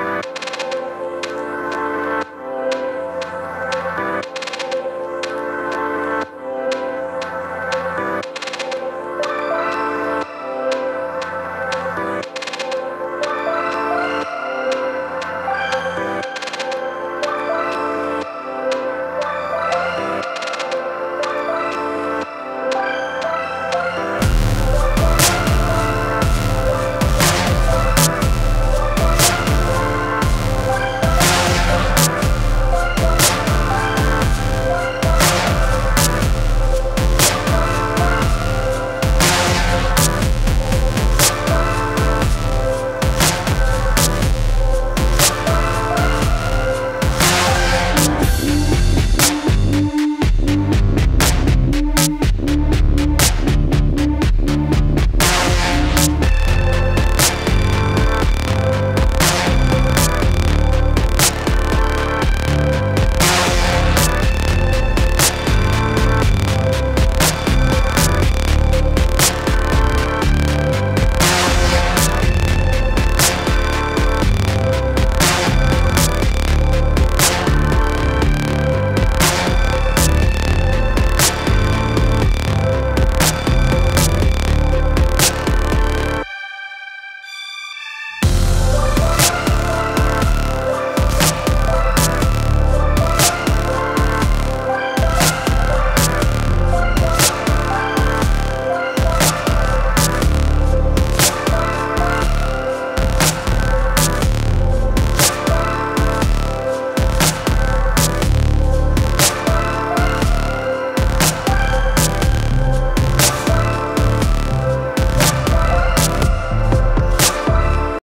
Bye.